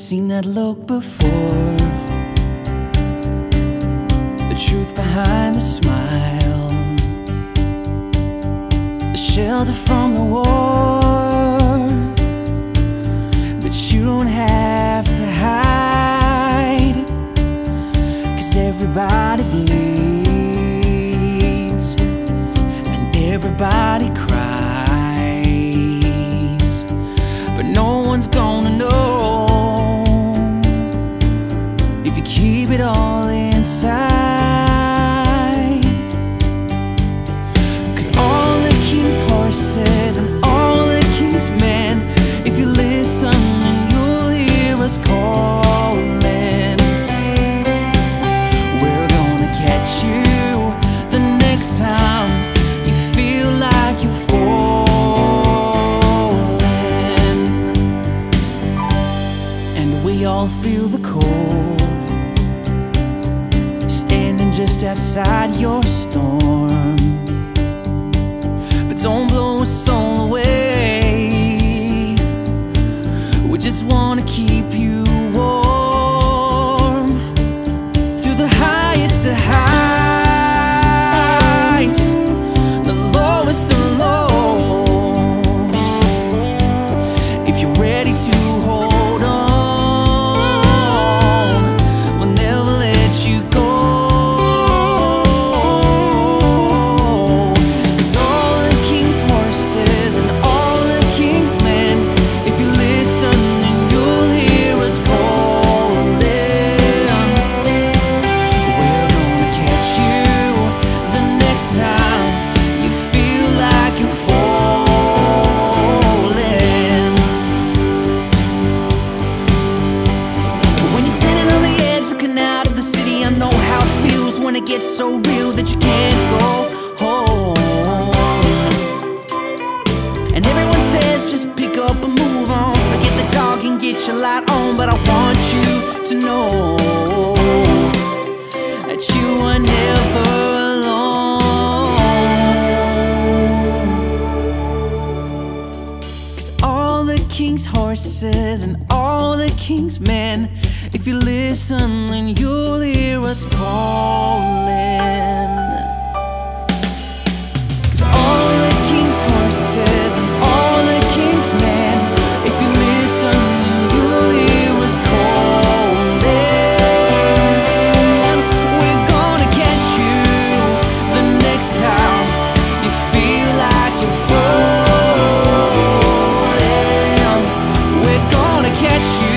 seen that look before. The truth behind the smile, a shelter from the war. But you don't have to hide, cause everybody bleeds, and everybody all inside. Cause all the king's horses and all the king's men, if you listen, then you'll hear us calling. We're gonna catch you the next time you feel like you're falling. And we all feel the cold outside your storm. So real that you can't go home. And everyone says just pick up and move on. Forget the dog and get your light on. But I want you to know that you are never alone. Cause all the king's horses and all the king's men, if you listen, then call. catch you.